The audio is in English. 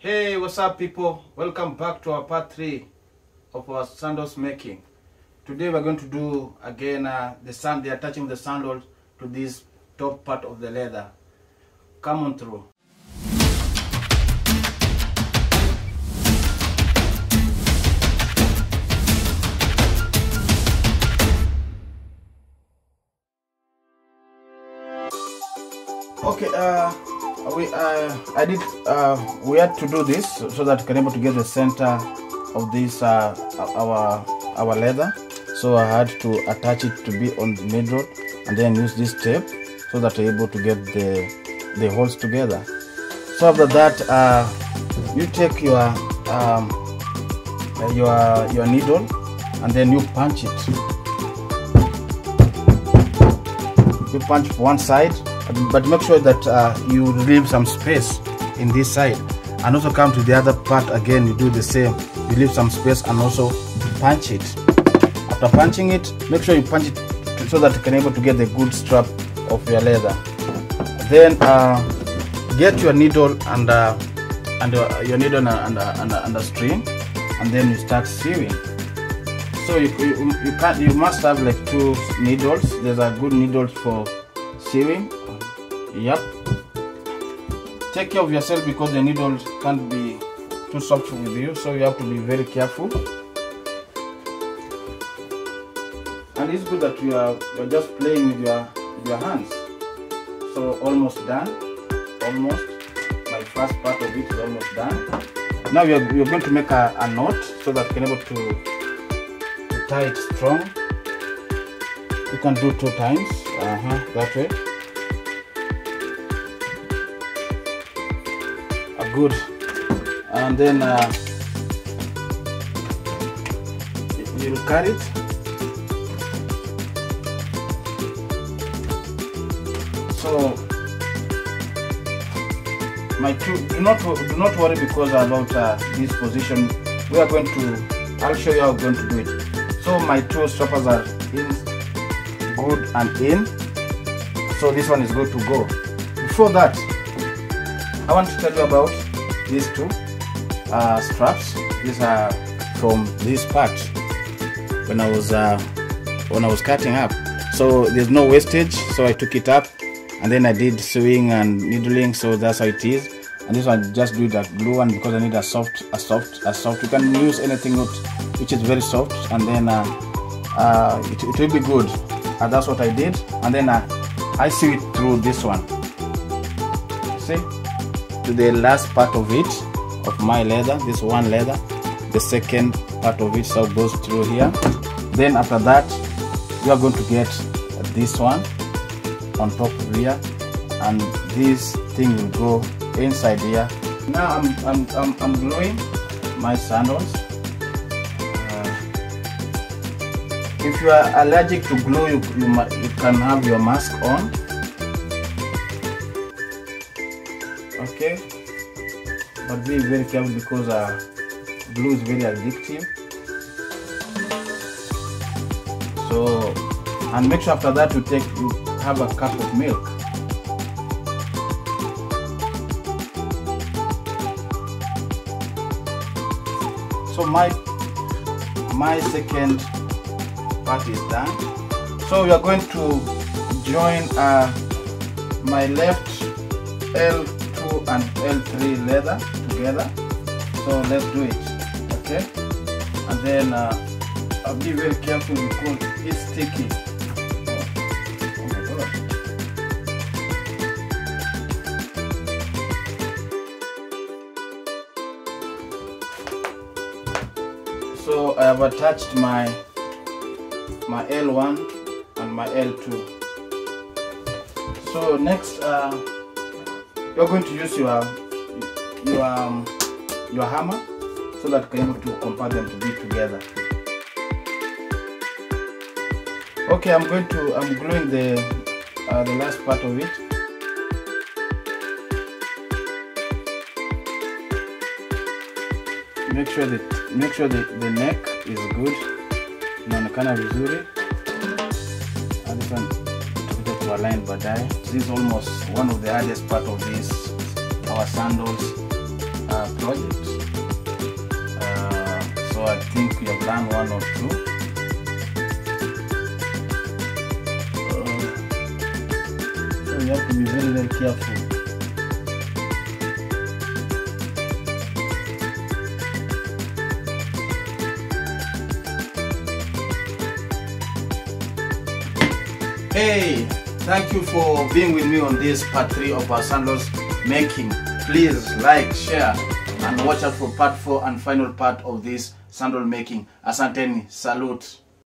Hey, what's up, people? Welcome back to our part three of our sandals making. Today we're going to do again uh, the sand. Are attaching the sandals to this top part of the leather. Come on through. Okay, uh, we uh, I did uh, we had to do this so that we can able to get the center of this uh, our our leather. So I had to attach it to be on the middle and then use this tape so that we're able to get the the holes together. So after that, uh, you take your um, your your needle and then you punch it. You punch one side but make sure that uh, you leave some space in this side and also come to the other part again you do the same. You leave some space and also punch it. After punching it make sure you punch it so that you can able to get the good strap of your leather. Then uh, get your needle and uh, and uh, your needle and, and, and, and a string and then you start sewing. So you, you, you you must have like two needles. There's a good needles for sewing Yep. Take care of yourself because the needles can't be too soft with you, so you have to be very careful. And it's good that you are you're just playing with your with your hands. So almost done. Almost. My first part of it is almost done. Now you're, you're going to make a, a knot so that you can able to, to tie it strong. You can do two times. Uh-huh, that way. Good. And then uh, you'll cut it. So my two do not do not worry because about uh, this position. We are going to I'll show you how we're going to do it. So my two strappers are in good and in. So this one is good to go. Before that I want to tell you about these two uh, straps. These are from this part when I was uh, when I was cutting up. So there's no wastage, so I took it up and then I did sewing and needling. So that's how it is. And this one just do that blue one because I need a soft, a soft, a soft. You can use anything which is very soft, and then uh, uh, it, it will be good. And that's what I did. And then uh, I sew it through this one. See to the last part of it of my leather this one leather the second part of it so goes through here. Then after that you are going to get this one on top here and this thing will go inside here. Now i'm i'm i'm, I'm gluing my sandals. Uh, if you are allergic to glue you, you, you can have your mask on okay? But be very careful because uh, glue is very addictive. So and make sure after that you take you have a cup of milk. So my my second part is done. So we are going to join uh, my left L2 and L3 leather together. So let's do it okay? And then uh, I'll be very careful because it's sticky. Oh, oh so I have attached my my L1 and my L2 so next uh, you're going to use your your um, your hammer so that you can able to compare them to be together. Okay i'm going to i'm gluing the uh, the last part of it. Make sure that make sure that the neck is good. Inaonekana vizuri. And one tutakuja this is almost one of the hardest part of this our sandals uh, projects. Uh, so I think we have done one or two. Uh, so you have to be very very careful. Hey, thank you for being with me on this part 3 of our sandals making. Please like, share, and watch out for part 4 and final part of this sandal making. Asanteni, salute.